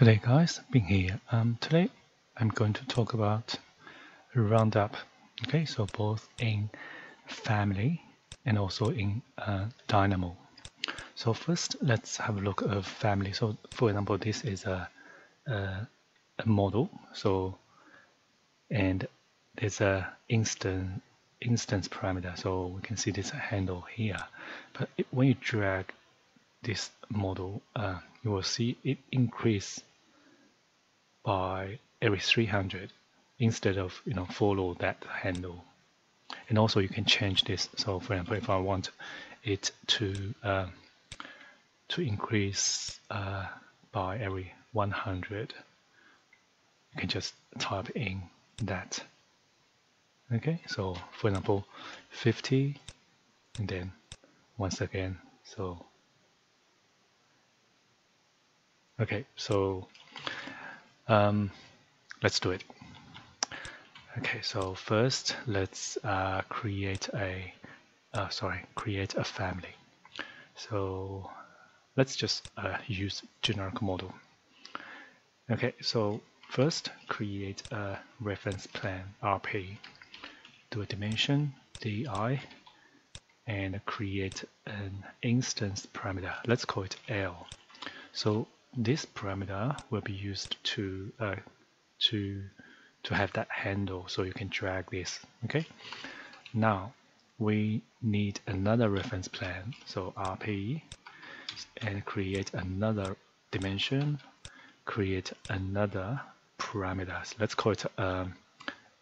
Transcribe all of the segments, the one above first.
Good day guys, Bin here. Um, today I'm going to talk about roundup. Okay, so both in family and also in uh, Dynamo. So first let's have a look at family. So for example, this is a, a, a model. So and there's a instant instance parameter. So we can see this handle here. But it, when you drag this model, uh, you will see it increase by every 300 instead of you know follow that handle. And also you can change this. So for example, if I want it to uh, to increase uh, by every 100, you can just type in that. Okay, so for example, 50, and then once again, so okay, so um, let's do it. Okay, so first let's uh, create a, uh, sorry, create a family. So let's just uh, use generic model. Okay, so first create a reference plane RP, do a dimension di, and create an instance parameter. Let's call it L. So this parameter will be used to uh, to to have that handle so you can drag this okay? Now we need another reference plane so rp and create another dimension create another parameters. Let's call it um,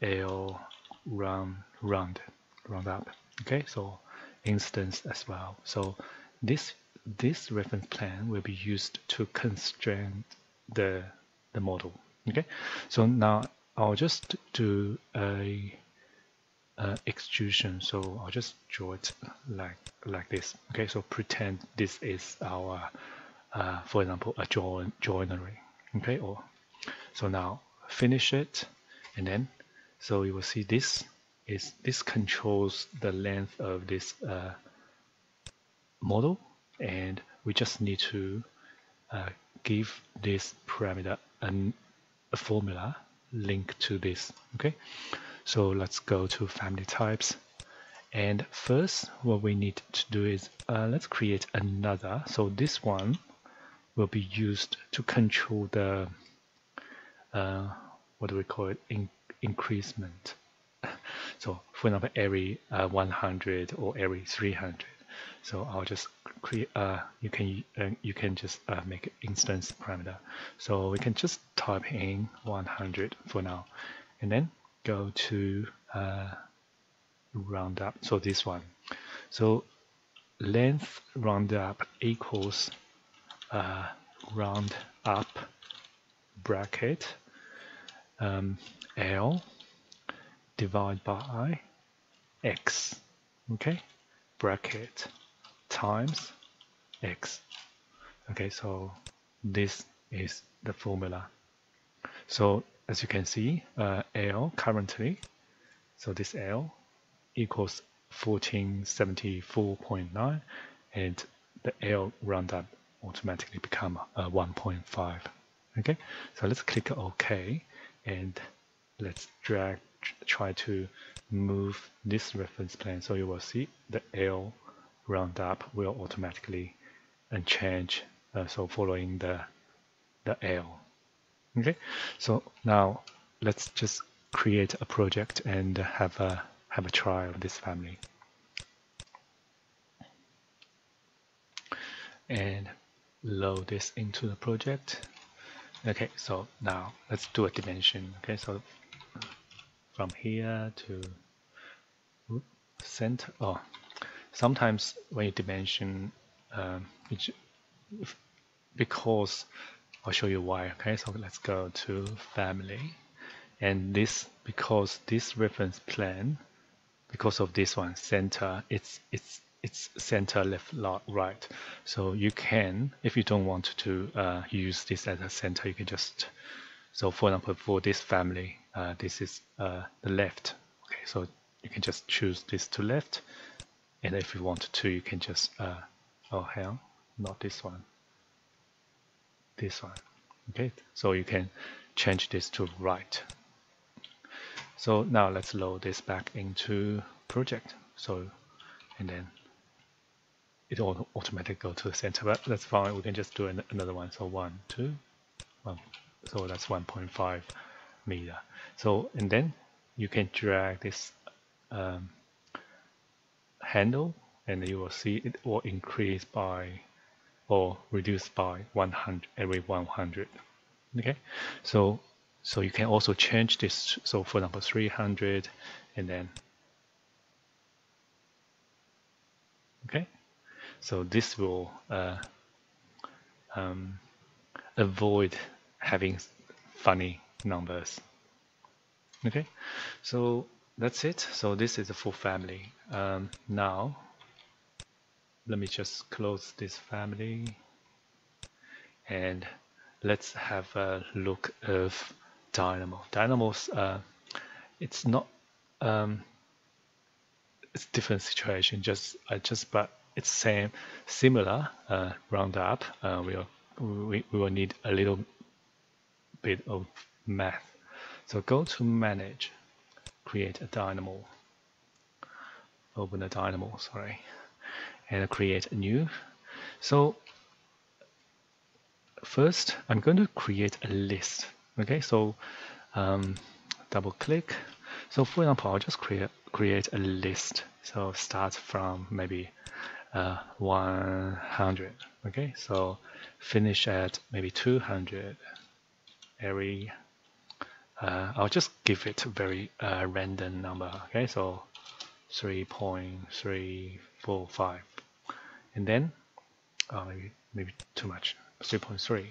l round round round up okay? So instance as well. So this this reference plane will be used to constrain the, the model. Okay, so now I'll just do a, a, extrusion. So I'll just draw it like like this. Okay, so pretend this is our, uh, for example, a join joinery. Okay, or so now finish it, and then so you will see this is this controls the length of this uh, model and we just need to uh, give this parameter an, a formula linked to this okay? So let's go to family types. And first what we need to do is uh, let's create another. So this one will be used to control the uh, what do we call it? In increasement. So for example every uh, 100 or every 300 so I'll just create. Uh, you can uh, you can just uh, make instance parameter. So we can just type in 100 for now, and then go to uh, round up. So this one. So length round up equals uh, round up bracket um, L divided by X. Okay bracket times x. Okay, so this is the formula. So as you can see, uh, L currently, so this L equals 1474.9 and the L roundup automatically become uh, 1.5. Okay, so let's click OK and let's drag try to move this reference plane. So you will see the L roundup will automatically and change uh, so following the the L. Okay? So now let's just create a project and have a have a try of this family. And load this into the project. Okay so now let's do a dimension. Okay so from here to center. Oh, sometimes when you dimension, um, because I'll show you why. Okay, so let's go to family, and this because this reference plane, because of this one center, it's it's it's center left right. So you can, if you don't want to uh, use this as a center, you can just so for example, for this family, uh, this is uh, the left. Okay, so you can just choose this to left. And if you want to, you can just, uh, oh hell, not this one, this one. Okay, so you can change this to right. So now let's load this back into project. So, and then it will automatically go to the center, but that's fine. We can just do an, another one. So one, two, one. So that's 1.5 meter. So, and then you can drag this um, handle and you will see it will increase by or reduce by 100 every 100 okay? So so you can also change this. So for example 300 and then okay? So this will uh, um, avoid having funny numbers. Okay so that's it. So this is a full family. Um, now let me just close this family and let's have a look of Dynamo. Dynamo's uh, it's not um, it's different situation. Just uh, just but it's same similar uh, roundup. Uh, we'll, we, we will need a little bit of math so go to manage create a dynamo open a dynamo sorry and create a new. So first I'm going to create a list. Okay, so um, double click. So for example, I'll just create create a list. So start from maybe uh, 100. Okay, so finish at maybe 200. Every uh, I'll just give it a very uh, random number. Okay, so 3.345 and then uh, maybe, maybe too much. 3.3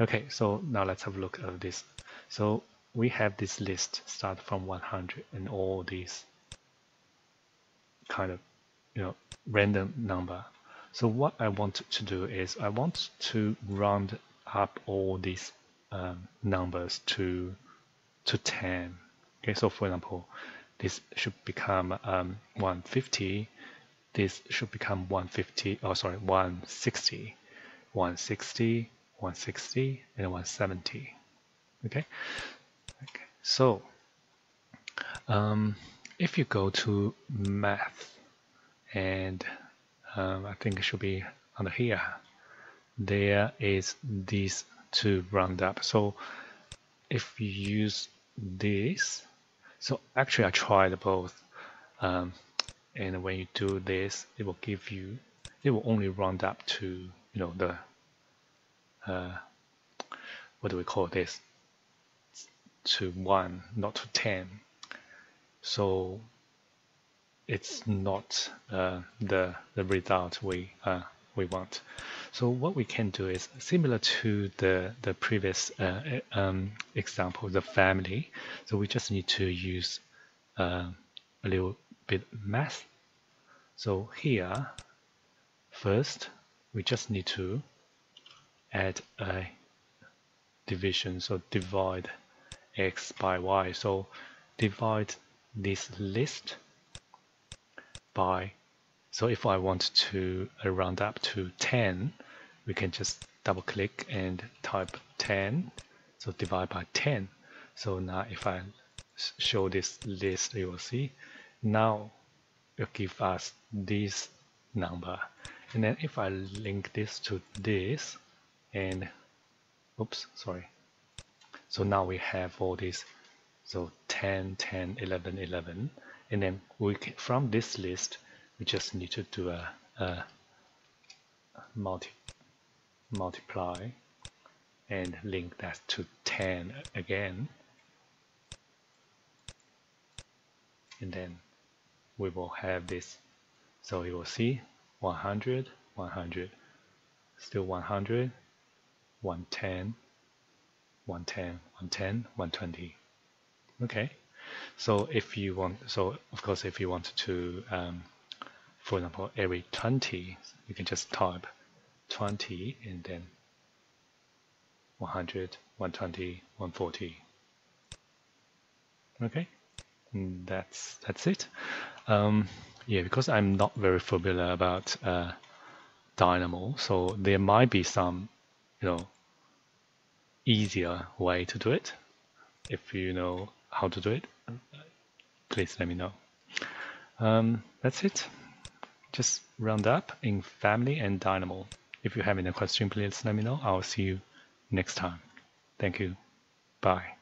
okay so now let's have a look at this. So we have this list start from 100 and all these kind of you know random number. So what I want to do is I want to round up all these um, numbers to to 10 okay so for example this should become um, 150 this should become 150 oh sorry 160 160 160 and 170 okay? Okay so um, if you go to math and um, I think it should be under here there is these two round up. So if you use this. So actually I tried both um, and when you do this it will give you it will only round up to you know the uh, what do we call this? To 1 not to 10 so it's not uh, the the result we uh, we want so what we can do is similar to the the previous uh, um, example the family so we just need to use uh, a little bit math. So here, first, we just need to add a division. So divide x by y. So divide this list by, so if I want to uh, round up to 10, we can just double click and type 10. So divide by 10. So now if I show this list, you will see. Now will give us this number. And then if I link this to this and oops sorry. So now we have all these so 10 10 11 11 and then we can, from this list we just need to do a, a multi multiply and link that to 10 again and then we will have this. So you will see 100, 100, still 100, 110, 110, 110, 120. Okay, so if you want, so of course, if you want to, um, for example, every 20, you can just type 20 and then 100, 120, 140. Okay, and that's that's it. Um, yeah, because I'm not very familiar about uh, Dynamo, so there might be some, you know, easier way to do it. If you know how to do it, please let me know. Um, that's it. Just round up in family and dynamo. If you have any question, please let me know. I'll see you next time. Thank you. Bye.